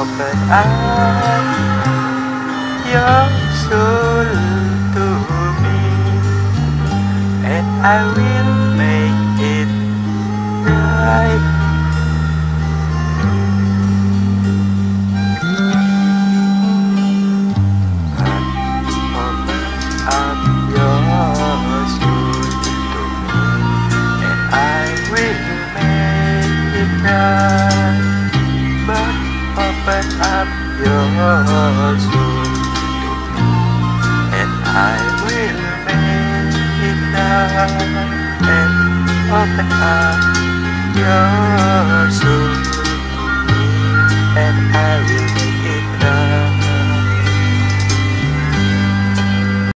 open up your soul to me, and I will make it right. Open your soul to me, and I will make it right. But open up your soul and I will make it right. And open up your